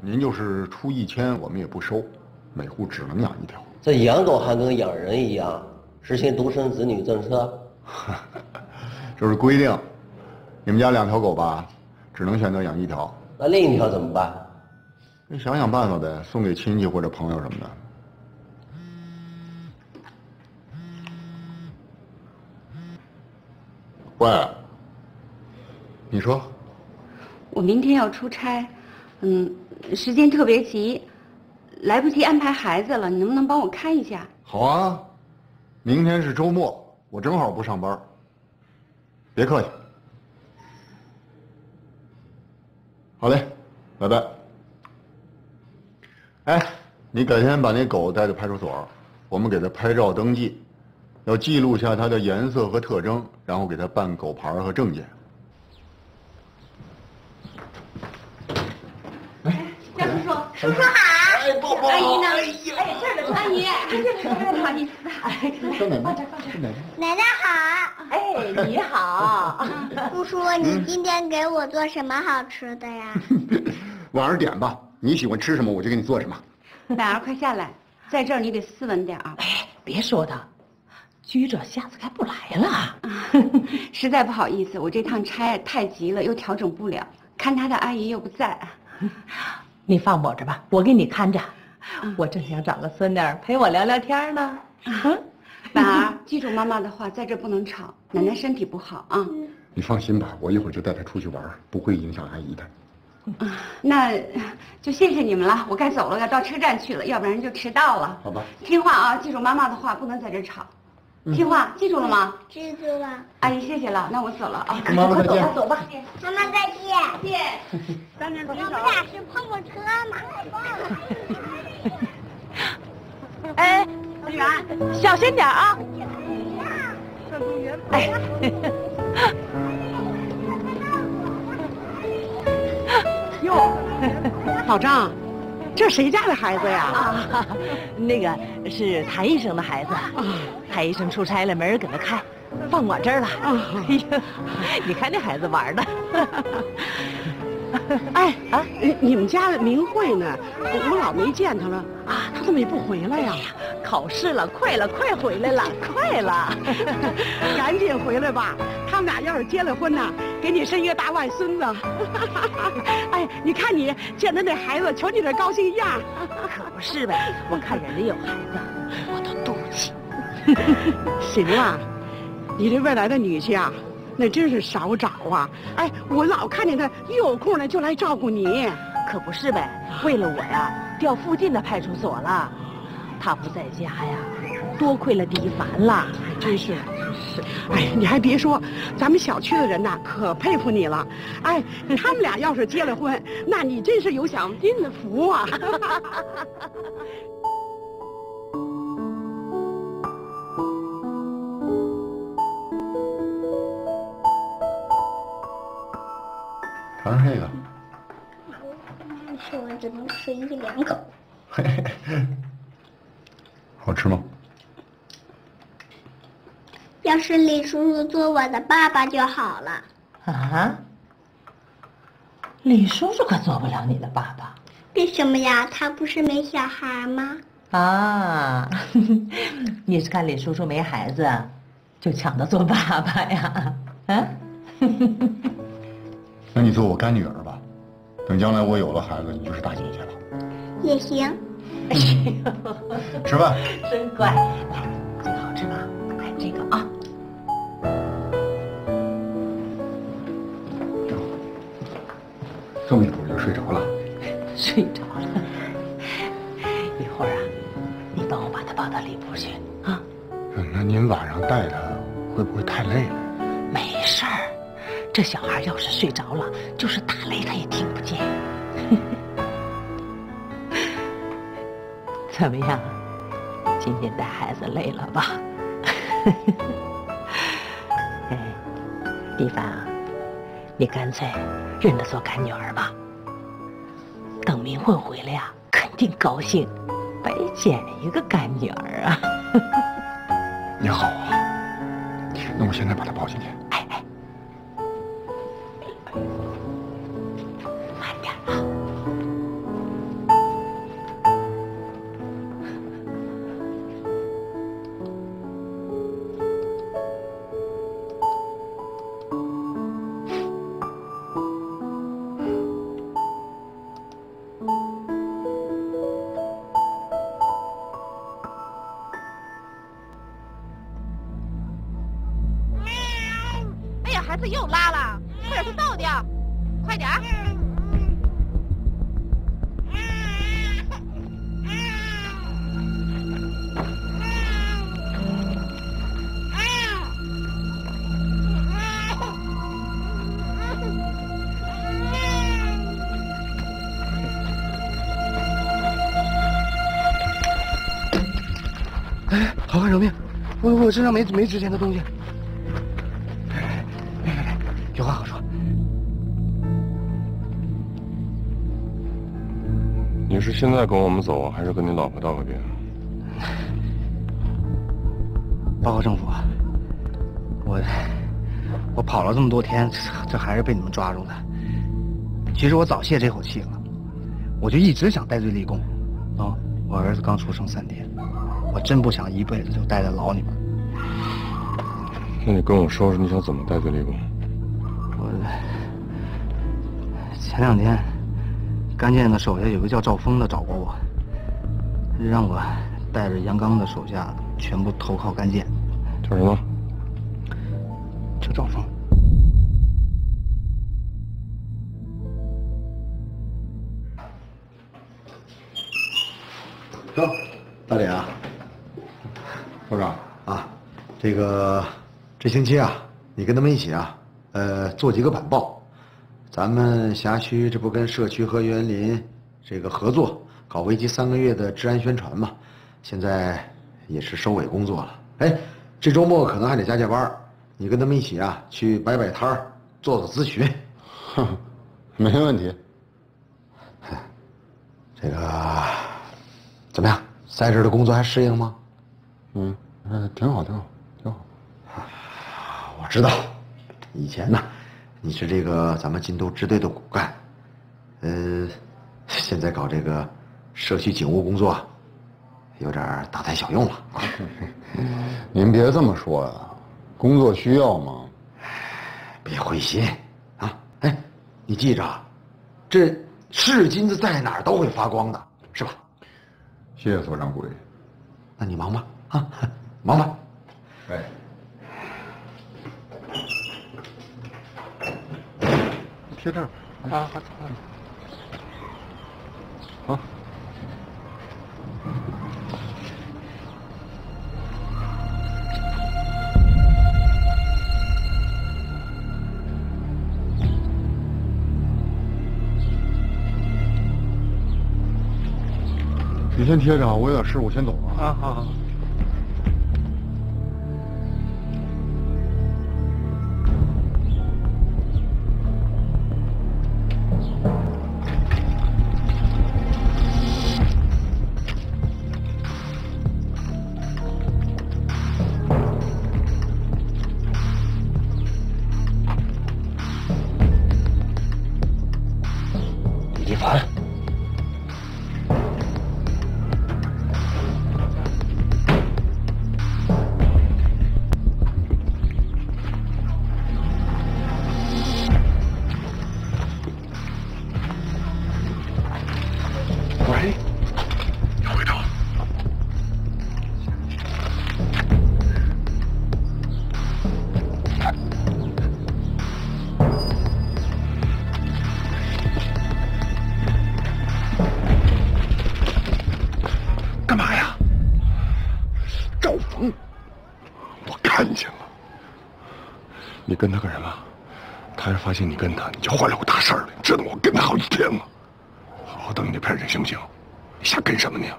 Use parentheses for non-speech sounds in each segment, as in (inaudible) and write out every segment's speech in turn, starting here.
您就是出一千，我们也不收，每户只能养一条。这养狗还跟养人一样，实行独生子女政策。(laughs) 这是规定。你们家两条狗吧，只能选择养一条。那另一条怎么办？你想想办法呗，送给亲戚或者朋友什么的。喂，你说，我明天要出差，嗯，时间特别急，来不及安排孩子了，你能不能帮我看一下？好啊，明天是周末，我正好不上班。别客气。好嘞，拜拜。哎，你改天把那狗带到派出所，我们给它拍照登记。要记录下它的颜色和特征，然后给它办狗牌和证件。哎，张叔叔，好。哎，抱抱。阿姨呢？哎，这儿呢，阿姨。这儿不好意思。哎，放这，放这，放这。奶奶好。哎，你好。(laughs) 叔叔，你今天给我做什么好吃的呀？(laughs) 晚上点吧，你喜欢吃什么我就给你做什么。婉儿，快下来，在这儿你得斯文点啊。哎，别说他。居着下次该不来了，(laughs) 实在不好意思，我这趟差太急了，又调整不了，看他的阿姨又不在。你放我这吧，我给你看着。我正想找个孙女陪我聊聊天呢。婉儿，记住妈妈的话，在这不能吵，奶奶身体不好啊。你放心吧，我一会儿就带她出去玩，不会影响阿姨的。那就谢谢你们了，我该走了，要到车站去了，要不然就迟到了。好吧，听话啊，记住妈妈的话，不能在这吵。听话，记住了吗？记住了。阿姨，谢谢了，那我走了啊。(laughs) 妈妈再见。走吧。妈妈再见。见。我们俩是碰碰车嘛。(laughs) 哎，小圆，小心点啊。哎。(laughs) 哟，老张。这谁家的孩子呀？啊，(laughs) 那个是谭医生的孩子。谭医生出差了，没人给他看，放我这儿了。(laughs) 哎呀，你看那孩子玩的。(laughs) 哎啊，你们家明慧呢？我老没见她了啊，她怎么也不回来呀？考试了，快了，快回来了，快了，赶紧回来吧。他们俩要是结了婚呢，给你生一个大外孙子。(laughs) 哎，你看你见着那孩子，瞧你那高兴样。可不是呗，我看人家有孩子，我都妒忌。(laughs) 行了，你这未来的女婿啊，那真是少找啊。哎，我老看见他一有空呢就来照顾你。可不是呗，为了我呀，调附近的派出所了。他不在家呀，多亏了李凡了，真是，是。(laughs) 哎，你还别说，咱们小区的人呐，可佩服你了。哎，他们俩要是结了婚，那你真是有享尽的福啊！(laughs) 尝尝这个。吃完只能吃一两口。嘿嘿好吃吗？要是李叔叔做我的爸爸就好了。啊？李叔叔可做不了你的爸爸。为什么呀？他不是没小孩吗？啊，(laughs) 你是看李叔叔没孩子，就抢着做爸爸呀？啊？(laughs) 那你做我干女儿吧，等将来我有了孩子，你就是大姐姐了。也行。吃饭，(laughs) 真乖。这个好吃吗？这么一会儿就睡着了。(laughs) 睡着了。一会儿啊，你帮我把他抱到里屋去啊。那您晚上带他会不会太累了？没事儿，这小孩要是睡着了，就是打雷他也听不见。(laughs) 怎么样？今天带孩子累了吧？(laughs) 哎，丽凡啊，你干脆认得做干女儿吧。等明慧回来呀，肯定高兴，白捡一个干女儿啊！(laughs) 你好啊，那我现在把她抱进去。我我身上没没值钱的东西。有话好说。你是现在跟我们走，还是跟你老婆道个别？报告政府啊，我我跑了这么多天，这这还是被你们抓住的。其实我早泄这口气了，我就一直想戴罪立功。啊，我儿子刚出生三天，我真不想一辈子就待在牢里面。那你跟我说说你想怎么戴罪立功？我前两天，甘建的手下有个叫赵峰的找过我，让我带着杨刚的手下全部投靠甘建。叫什么？这星期啊，你跟他们一起啊，呃，做几个板报。咱们辖区这不跟社区和园林这个合作，搞为期三个月的治安宣传嘛？现在也是收尾工作了。哎，这周末可能还得加加班你跟他们一起啊，去摆摆摊儿，做做咨询。哼，(laughs) 没问题。(laughs) 这个怎么样？在这儿的工作还适应吗？嗯，嗯，挺好，挺好，挺好。我知道，以前呢，你是这个咱们金都支队的骨干，呃，(laughs) 现在搞这个社区警务工作，有点大材小用了。(laughs) 您别这么说呀，工作需要嘛。别灰心啊！哎，你记着，这是金子在哪儿都会发光的，是吧？谢谢所长鼓励。那你忙吧，啊，(laughs) 忙吧。哎。贴这儿。啊，好。好。你先贴着啊，我有点事，我先走了。啊，好好。跟他干什么？他要是发现你跟他，你就坏了我大事儿了。你知道吗？我跟他好几天了。好好等你那片人行不行？你瞎跟什么你？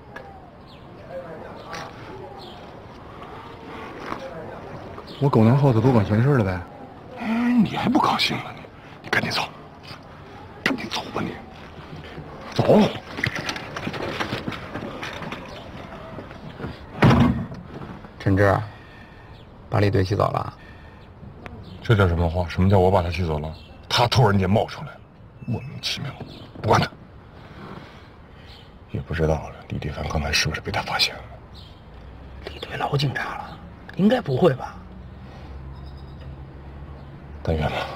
我狗娘耗子多管闲事了呗。哎，你还不高兴了你？你赶紧走，赶紧走吧你。走。陈志，把李队气走了。这叫什么话？什么叫我把他气走了？他突然间冒出来，莫名其妙，不管他。也不知道了，李铁凡刚才是不是被他发现了？李队老警察了，应该不会吧？但愿吧。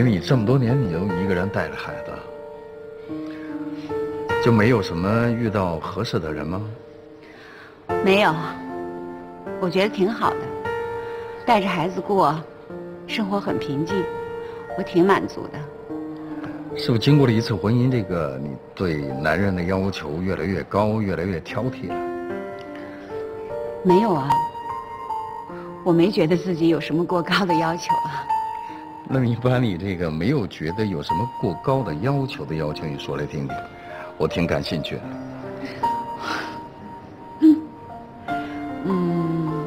哎，你这么多年你都一个人带着孩子，就没有什么遇到合适的人吗？没有，我觉得挺好的，带着孩子过，生活很平静，我挺满足的。是不是经过了一次婚姻，这个你对男人的要求越来越高，越来越挑剔了？没有啊，我没觉得自己有什么过高的要求啊。那你把你这个没有觉得有什么过高的要求的要求，你说来听听，我挺感兴趣的。嗯，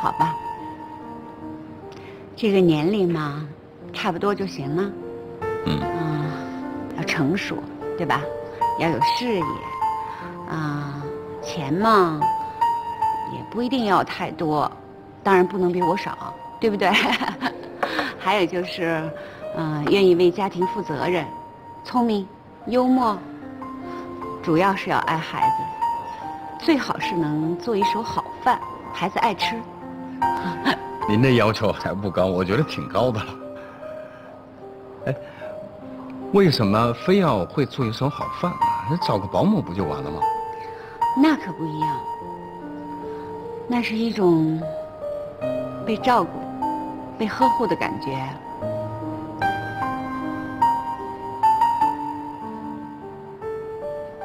好吧，这个年龄嘛，差不多就行了。嗯嗯，要成熟，对吧？要有事业，啊，钱嘛，也不一定要太多，当然不能比我少，对不对？还有就是，嗯、愿意为家庭负责任，聪明、幽默，主要是要爱孩子，最好是能做一手好饭，孩子爱吃。(laughs) 您这要求还不高，我觉得挺高的了。哎，为什么非要会做一手好饭呢？那找个保姆不就完了吗？那可不一样，那是一种被照顾、被呵护的感觉。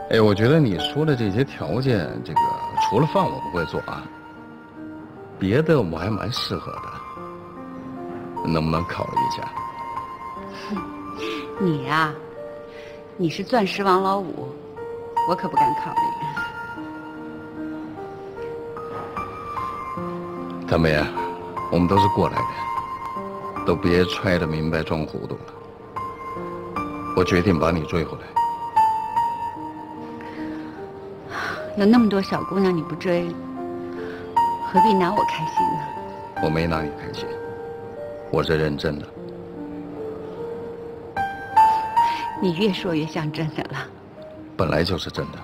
哎，我觉得你说的这些条件，这个除了饭我不会做啊，别的我还蛮适合的，能不能考虑一下？(laughs) 你呀、你是钻石王老五，我可不敢考虑。大梅啊，我们都是过来人，都别揣着明白装糊涂了。我决定把你追回来。有那么多小姑娘你不追，何必拿我开心呢？我没拿你开心，我是认真的。你越说越像真的了。本来就是真的。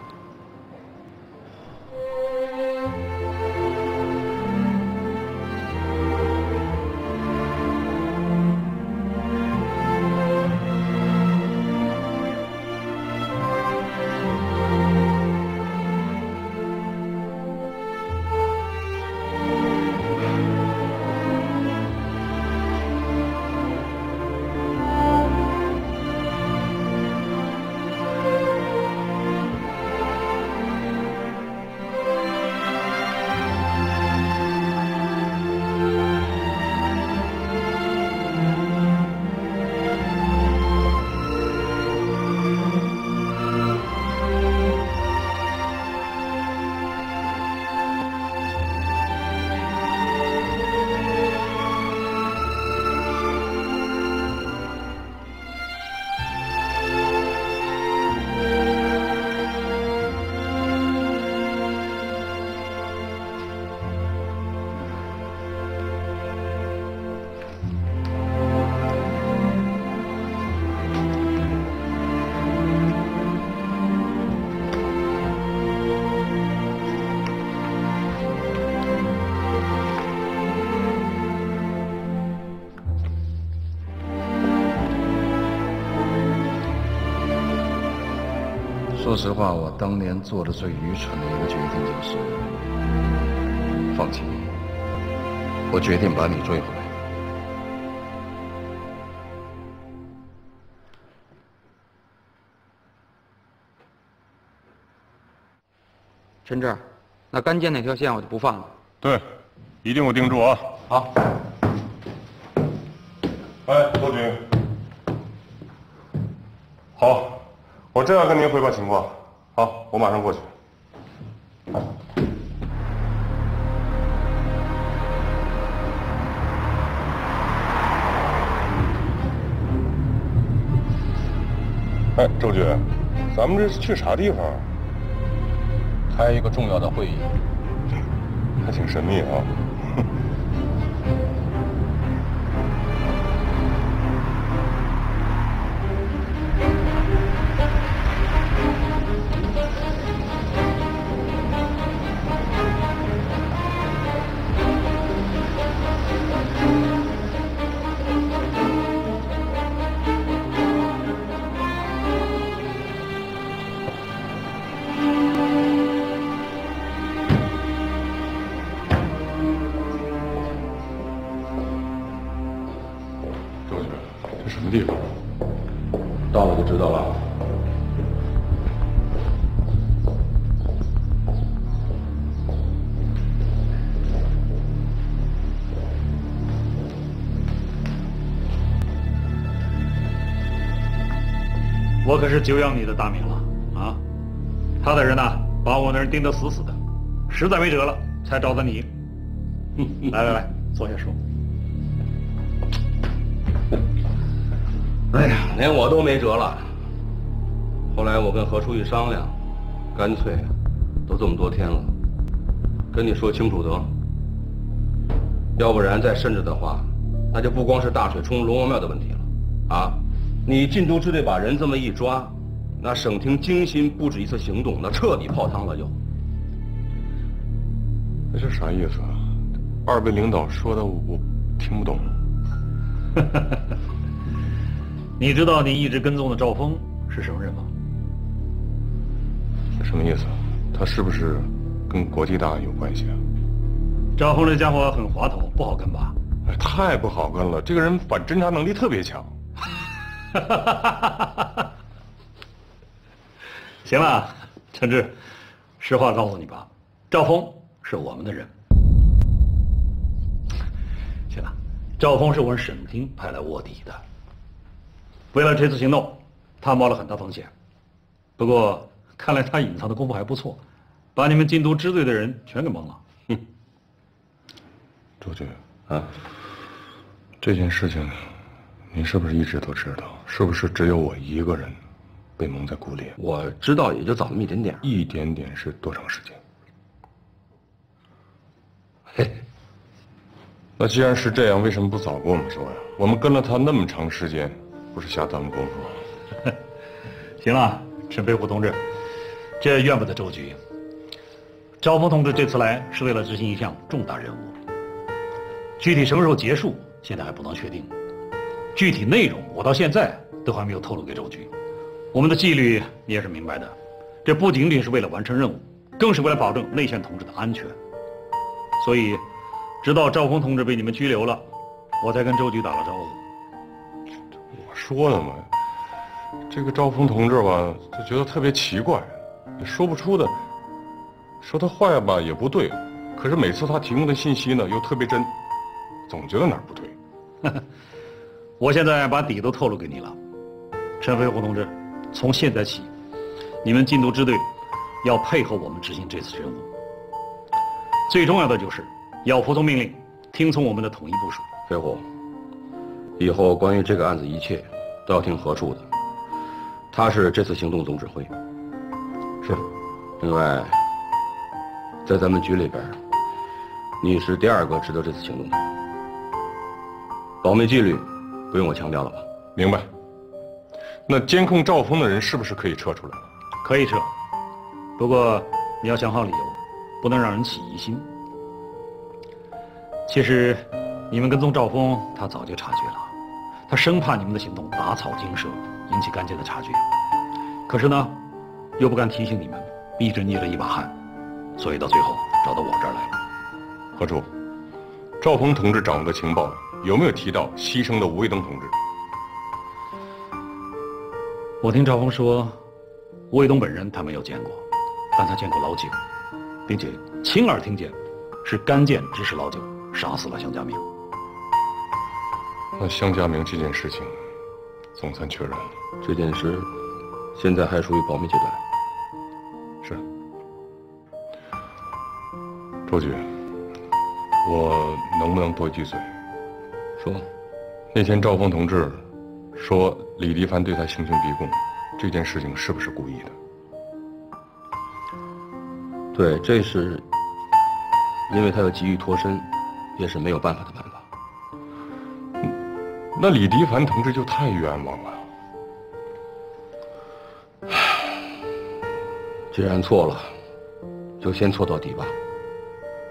说实话，我当年做的最愚蠢的一个决定就是放弃你。我决定把你追回来。陈志，那甘建那条线我就不放了。对，一定给我盯住啊！好。哎，周军，好，我正要跟您汇报情况。好，我马上过去。哎，周局，咱们这是去啥地方？开一个重要的会议，还挺神秘啊。我可是久仰你的大名了啊！他的人呢，把我那人盯得死死的，实在没辙了，才找的你。(laughs) 来来来，坐下说。哎呀，连我都没辙了。后来我跟何书记商量，干脆都这么多天了，跟你说清楚得。要不然再甚至的话，那就不光是大水冲龙王庙的问题了，啊！你禁毒支队把人这么一抓，那省厅精心布置一次行动，那彻底泡汤了就。那这啥意思啊？二位领导说的我听不懂。(laughs) 你知道你一直跟踪的赵峰是什么人吗？什么意思？他是不是跟国际大有关系啊？赵峰这家伙很滑头，不好跟吧？哎，太不好跟了。这个人反侦查能力特别强。(laughs) 行了，陈志，实话告诉你吧，赵峰是我们的人。行了，赵峰是我们省厅派来卧底的。为了这次行动，他冒了很大风险。不过，看来他隐藏的功夫还不错，把你们禁毒支队的人全给蒙了。哼，周局啊，这件事情，你是不是一直都知道？是不是只有我一个人被蒙在鼓里？我知道，也就早那么一点点。一点点是多长时间？嘿，(laughs) 那既然是这样，为什么不早跟我们说呀？我们跟了他那么长时间。不是瞎耽误功夫吗。(laughs) 行了，陈飞虎同志，这怨不得周局。赵峰同志这次来是为了执行一项重大任务，具体什么时候结束，现在还不能确定。具体内容，我到现在都还没有透露给周局。我们的纪律你也是明白的，这不仅仅是为了完成任务，更是为了保证内线同志的安全。所以，直到赵峰同志被你们拘留了，我才跟周局打了招呼。我说的嘛，这个赵峰同志吧，就觉得特别奇怪，也说不出的。说他坏吧也不对，可是每次他提供的信息呢又特别真，总觉得哪儿不对。(laughs) 我现在把底都透露给你了，陈飞虎同志，从现在起，你们禁毒支队要配合我们执行这次任务。最重要的就是要服从命令，听从我们的统一部署。飞虎，以后关于这个案子一切。都要听何处的，他是这次行动总指挥。是。另外，在咱们局里边，你是第二个知道这次行动的。保密纪律，不用我强调了吧？明白。那监控赵峰的人是不是可以撤出来？可以撤，不过你要想好理由，不能让人起疑心。其实，你们跟踪赵峰，他早就察觉了。他生怕你们的行动打草惊蛇，引起干监的察觉，可是呢，又不敢提醒你们，一直捏了一把汗，所以到最后找到我这儿来了。何处？赵峰同志掌握的情报有没有提到牺牲的吴卫东同志？我听赵峰说，吴卫东本人他没有见过，但他见过老九，并且亲耳听见，是甘建指使老九杀死了向家明。那向家明这件事情，总算确认了。这件事现在还属于保密阶段。是。周局，我能不能多一句嘴？说。那天赵峰同志说李迪凡对他刑讯逼供，这件事情是不是故意的？对，这是因为他要急于脱身，也是没有办法的办法。那李迪凡同志就太冤枉了。既然错了，就先错到底吧。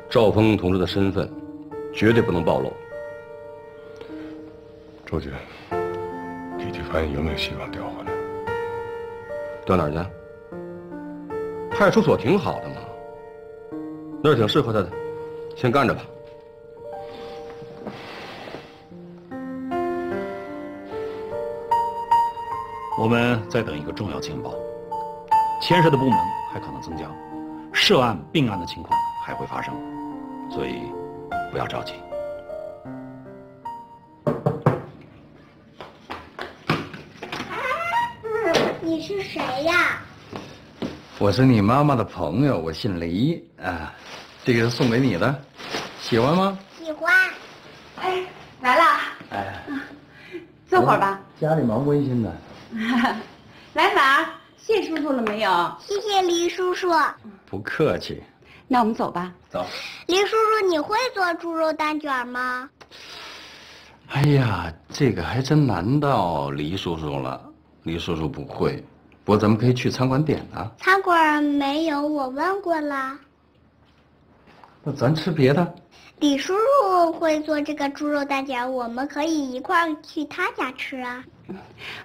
赵峰同志的身份绝对不能暴露。周局，李迪凡有没有希望调回来？调哪儿去？派出所挺好的嘛，那儿挺适合他的，先干着吧。我们在等一个重要情报，牵涉的部门还可能增加，涉案并案的情况还会发生，所以不要着急。我是你妈妈的朋友，我姓黎啊，这个是送给你的，喜欢吗？喜欢。哎，来了，哎，坐会儿吧。家里忙温馨的。来婉儿，谢叔叔了没有？谢谢黎叔叔。不客气。那我们走吧。走。黎叔叔，你会做猪肉蛋卷吗？哎呀，这个还真难到黎叔叔了。黎叔叔不会，不过咱们可以去餐馆点啊。餐馆没有，我问过了。那咱吃别的。李叔叔会做这个猪肉蛋饺，我们可以一块儿去他家吃啊。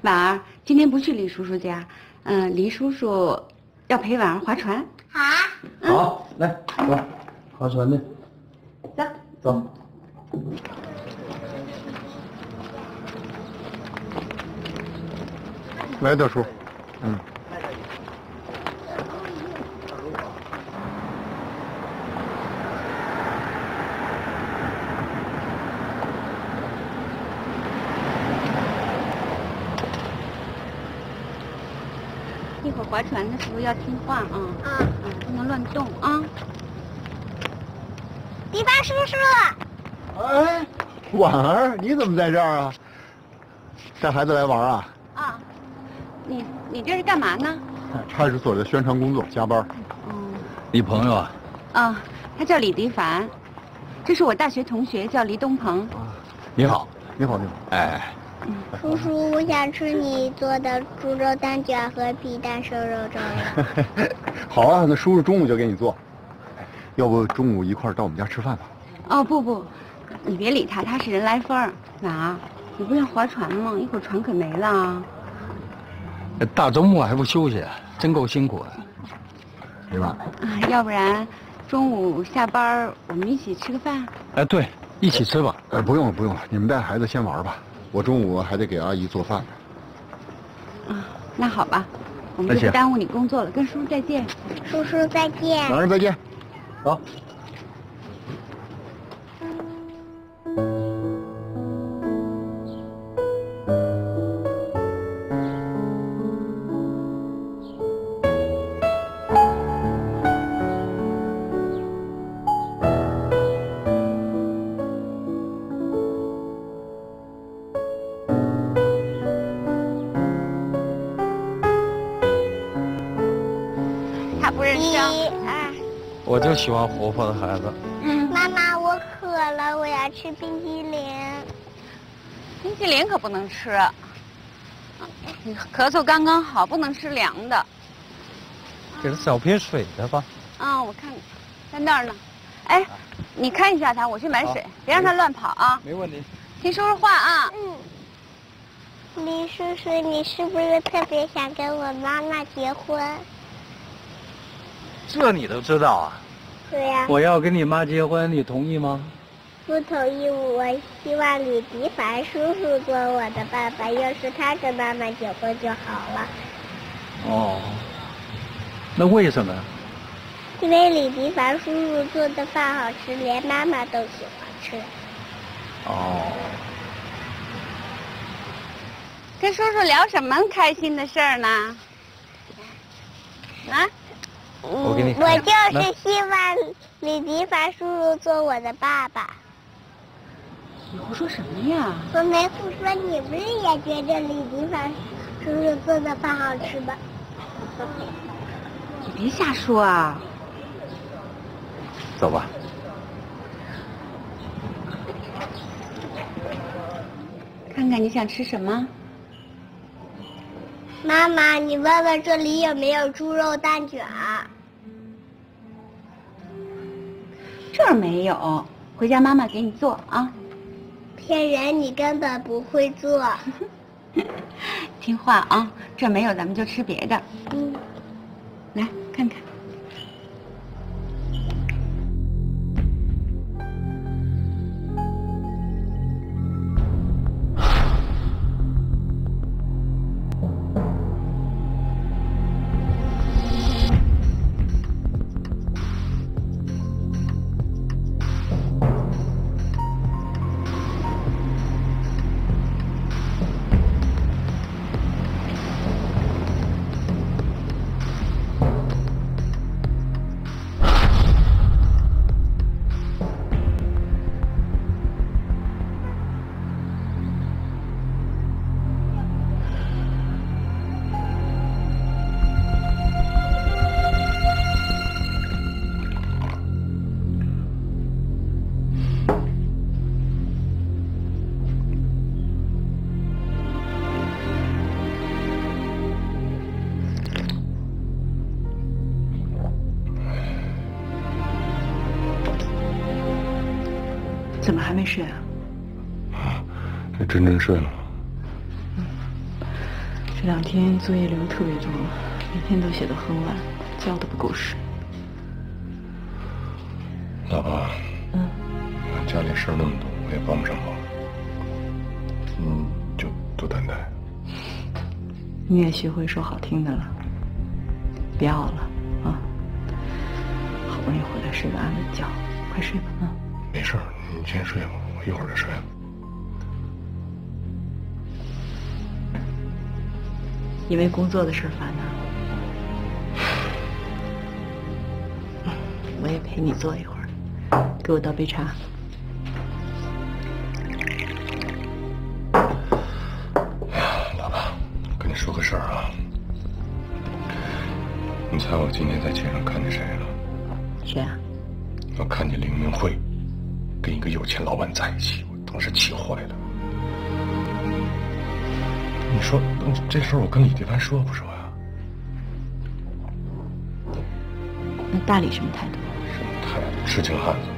婉儿，今天不去李叔叔家，嗯，李叔叔要陪婉儿划船。好。好，来走，划船去。走。走。来，大叔。嗯。一会儿划船的时候要听话啊，嗯嗯，不能乱动啊。迪巴叔叔。哎，婉儿，你怎么在这儿啊？带孩子来玩啊？啊，你你这是干嘛呢？派出所的宣传工作，加班。你朋友啊？啊，他叫李迪凡，这是我大学同学，叫黎东鹏。你好，你好，你好。哎，叔叔，我想吃你做的猪肉蛋卷和皮蛋瘦肉粥。(laughs) 好啊，那叔叔中午就给你做。要不中午一块儿到我们家吃饭吧？哦不不，你别理他，他是人来疯儿。婉儿，你不要划船吗？一会儿船可没了。大周末还不休息，真够辛苦的。对吧？啊，要不然中午下班我们一起吃个饭。哎，对，一起吃吧。哎，不用了，不用了，你们带孩子先玩吧。我中午还得给阿姨做饭呢。啊，那好吧，我们就不耽误你工作了，跟叔叔再见。叔叔再见。晚上再见。走。他不认生。一二。我就喜欢活泼的孩子。嗯，妈妈，我渴了，我要吃冰激凌。冰激凌可不能吃，你咳嗽刚刚好，不能吃凉的。给他找瓶水的吧。啊，我看在那儿呢。哎，你看一下他，我去买水，别让他乱跑啊。没问题。听叔叔话啊。嗯。李叔叔，你是不是特别想跟我妈妈结婚？这你都知道啊？对呀、我要跟你妈结婚，你同意吗？不同意，我希望李迪凡叔叔做我的爸爸，要是他跟妈妈结婚就好了。哦。那为什么？因为李迪凡叔叔做的饭好吃，连妈妈都喜欢吃。哦。跟叔叔聊什么开心的事儿呢？啊？我给你我就是希望李迪凡叔叔做我的爸爸。你胡说什么呀？我没胡说，你不是也觉得李迪凡叔叔做的饭好吃吗？你别瞎说啊！走吧。看看你想吃什么？妈妈，你问问这里有没有猪肉蛋卷？这儿没有，回家妈妈给你做啊。骗人，你根本不会做。(laughs) 听话啊，这儿没有咱们就吃别的。嗯，来看看。睡啊？那真真睡了吗？这两天作业留的特别多，每天都写得很晚，觉都不够睡。老婆，嗯，家里事儿那么多，我也帮不上忙，嗯，就多担待。你也学会说好听的了，别熬了啊！好不容易回来睡个安稳觉，快睡吧啊！你先睡吧，我一会儿就睡了。因为工作的事烦恼，我也陪你坐一会儿，给我倒杯茶。老婆，跟你说个事儿啊，你猜我今天在街上看见谁了？谁啊？我看见林明慧跟一个有钱老板在一起，我当时气坏了。你说这事儿我跟李迪凡说不说呀？那大李什么态度？什么态度？痴情汉子，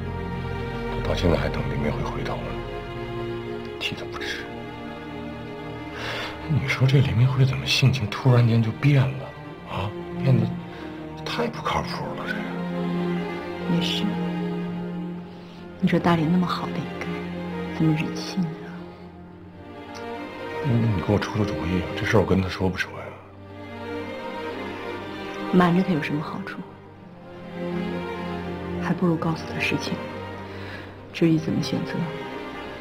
他到现在还等林明慧回头呢，替他不值。你说这林明慧怎么性情突然间就变了啊？变得太不靠谱了，这个。也是。你说大理那么好的一个人，怎么忍心呢？那你给我出出主意，这事我跟他说不说呀？瞒着他有什么好处？还不如告诉他实情。至于怎么选择，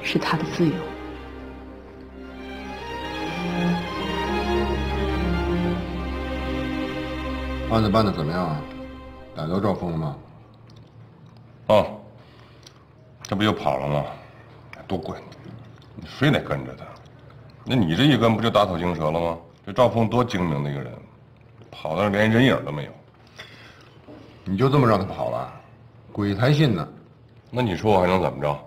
是他的自由。案子办的怎么样啊？逮到赵峰了吗？啊，这不又跑了吗？多怪你，你非得跟着他。那你这一跟，不就打草惊蛇了吗？这赵峰多精明的一个人，跑到那连人影都没有。你就这么让他跑了？鬼才信呢！那你说我还能怎么着？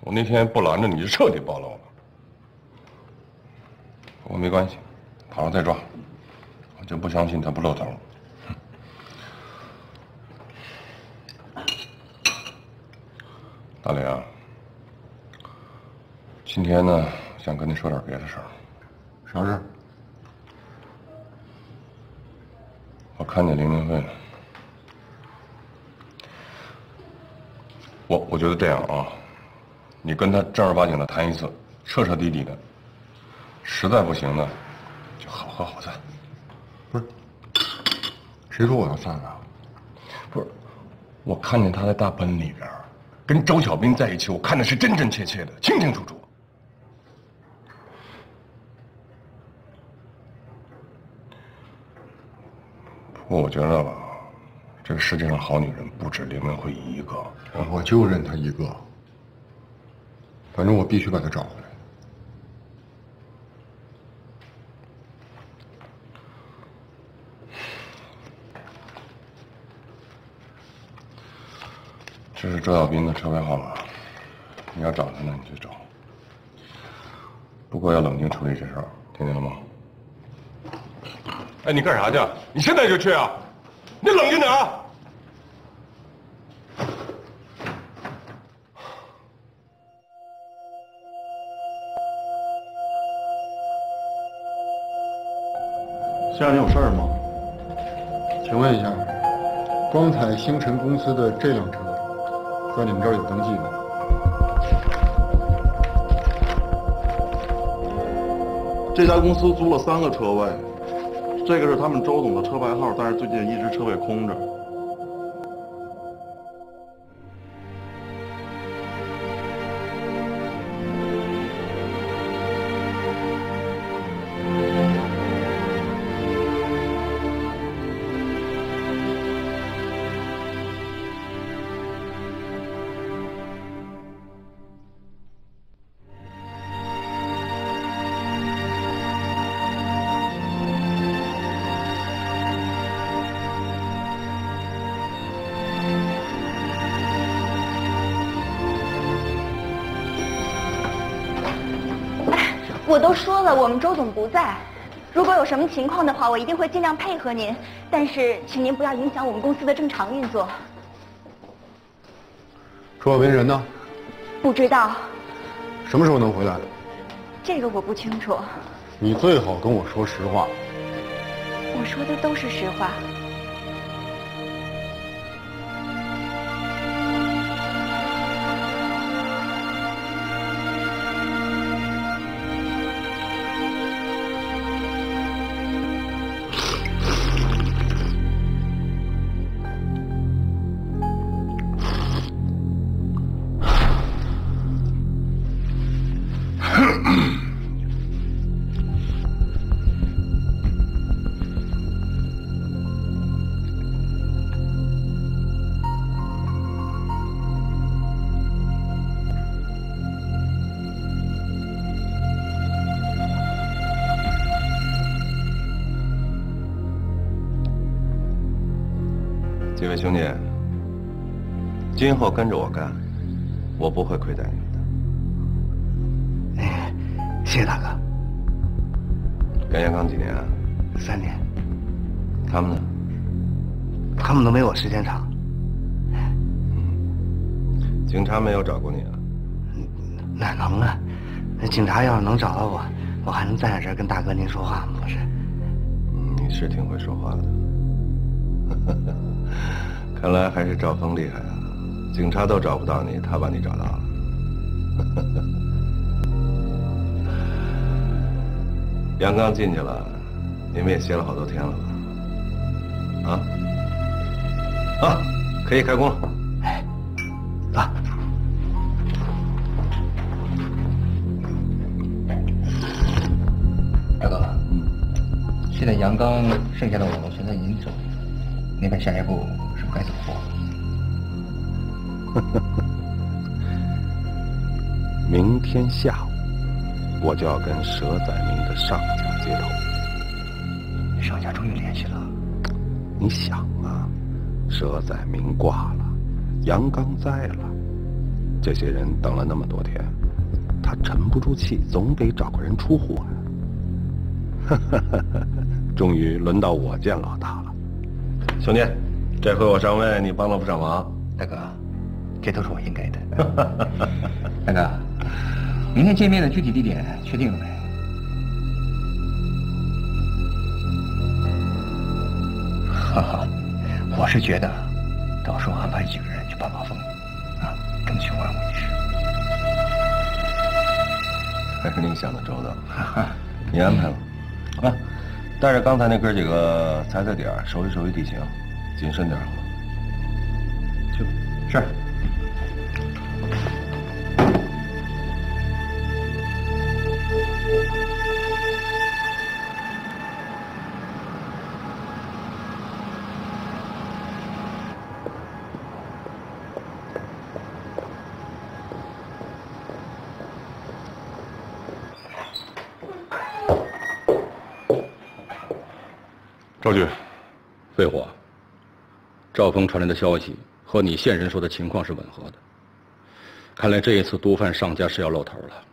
我那天不拦着你，就彻底暴露了。我没关系，跑了再抓。我就不相信他不露头。大李啊，今天呢，想跟你说点别的事儿。啥事儿？我看见林明慧了。我我觉得这样啊，你跟他正儿八经的谈一次，彻彻底底的。实在不行呢，就好合好散。不是，谁说我要散了？不是，我看见他在大奔里边跟周小兵在一起，我看的是真真切切的，清清楚楚。不过我觉得吧，这个世界上好女人不止林文慧一个。我就认她一个。反正我必须把她找回来。这是周小斌的车牌号码，你要找他呢，你去找。不过要冷静处理这事儿，听见了吗？哎，你干啥去？你现在就去啊？你冷静点啊！先生，你有事儿吗？请问一下，光彩星辰公司的这辆车，在你们这儿有登记吗？这家公司租了三个车位，这个是他们周总的车牌号，但是最近一直车位空着。都说了，我们周总不在。如果有什么情况的话，我一定会尽量配合您。但是，请您不要影响我们公司的正常运作。周小斌人呢？不知道，什么时候能回来？这个我不清楚。你最好跟我说实话。我说的都是实话。今后跟着我干，我不会亏待你的。哎，谢谢大哥。跟杨刚几年啊？三年。他们呢？他们都没我时间长。警察没有找过你啊？哪能啊？那警察要是能找到我，我还能站在这儿跟大哥您说话吗？不是？你是挺会说话的。(laughs) 看来还是赵峰厉害啊！警察都找不到你，他把你找到了。(laughs) 杨刚进去了，你们也歇了好多天了吧？啊？啊，可以开工了。哎，走。大哥，嗯，现在杨刚剩下的网络全在您手里，您看下一步是。该怎么做？明天下午我就要跟佘载明的上家接头。上家终于联系了。你想啊，佘载明挂了，杨刚栽了，这些人等了那么多天，他沉不住气，总得找个人出货呀。(laughs) 终于轮到我见老大了，兄弟。这回我上位，你帮了不少忙，大哥，这都是我应该的。大 (laughs) 哥，明天见面的具体地点确定了没？哈哈，我是觉得，到时候安排几个人去帮帮风，啊，争取万无一失。还是你想的周到，(laughs) 你安排吧。啊，带着刚才那哥几个踩踩点，熟悉熟悉地形。谨慎点好。去，是。赵局，废话。赵峰传来的消息和你线人说的情况是吻合的，看来这一次毒贩上家是要露头了。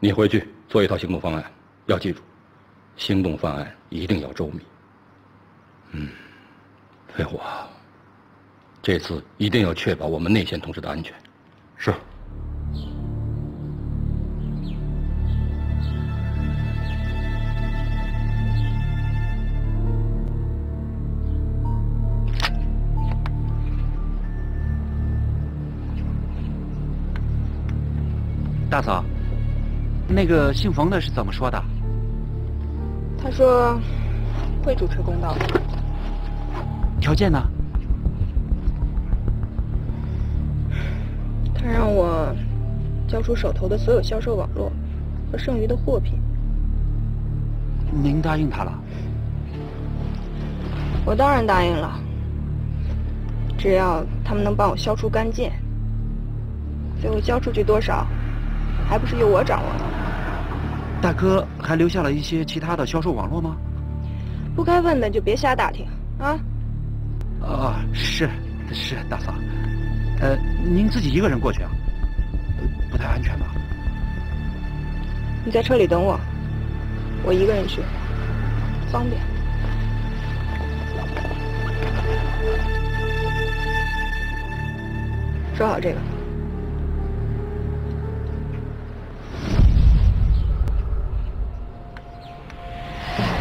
你回去做一套行动方案，要记住，行动方案一定要周密。嗯，飞虎，这次一定要确保我们内线同志的安全。是。大嫂，那个姓冯的是怎么说的？他说会主持公道。条件呢？他让我交出手头的所有销售网络和剩余的货品。您答应他了？我当然答应了。只要他们能帮我消除干净，最后交出去多少？还不是由我掌握的。大哥还留下了一些其他的销售网络吗？不该问的就别瞎打听，啊？啊，是是，大嫂。呃，您自己一个人过去啊？不太安全吧？你在车里等我，我一个人去，方便。收好这个。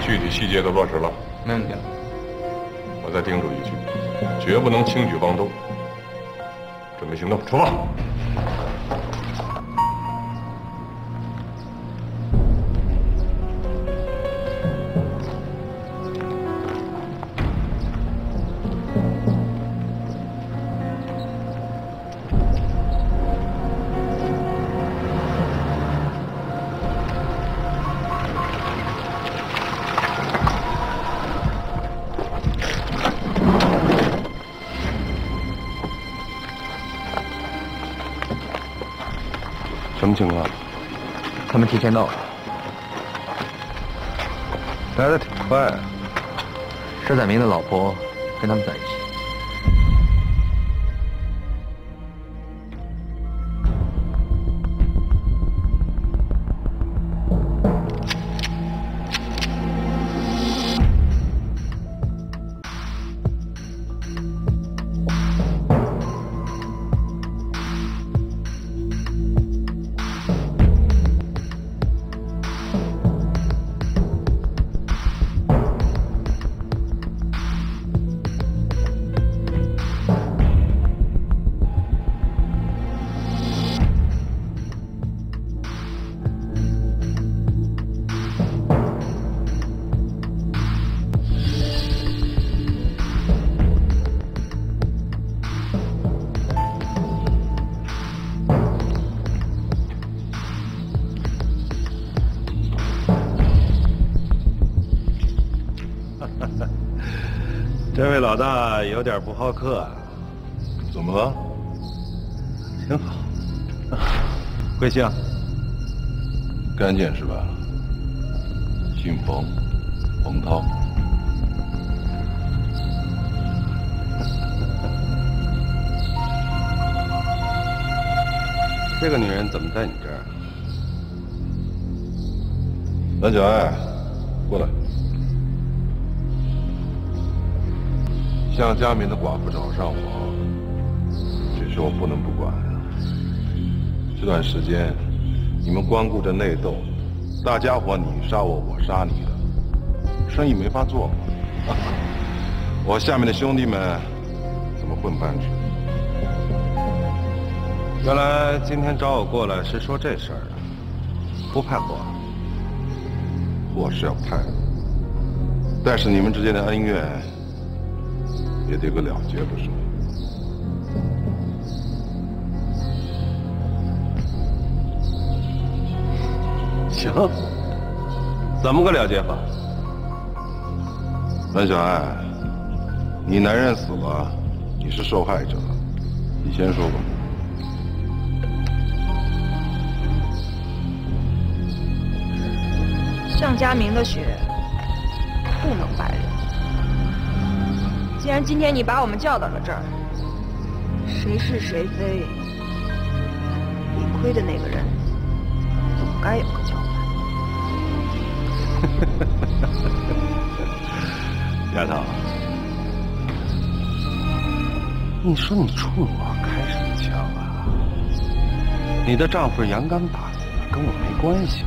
具体细节都落实了。没问题。我再叮嘱一句，绝不能轻举妄动。准备行动，出发。情况？他们提前到了，来的挺快。施载明的老婆跟他们在一起。这位老大有点不好客，啊怎么了？挺好。贵姓？干见是吧？姓冯，冯涛。这个女人怎么在你这儿？蓝小爱，过来。向家明的寡妇找上我，这事我不能不管。这段时间，你们光顾着内斗，大家伙你杀我，我杀你的，生意没法做嘛。(laughs) 我下面的兄弟们怎么混饭吃？原来今天找我过来是说这事儿啊？不派货？货是要派，但是你们之间的恩怨也得个了结，不是吗？行，怎么个了结法？文小爱，你男人死了，你是受害者，你先说吧。向家明的血不能白流。既然今天你把我们叫到了这儿，谁是谁非，理亏的那个人总该有个交代。(laughs) 丫头，你说你冲我开什么枪啊？你的丈夫是杨刚打死的，跟我没关系。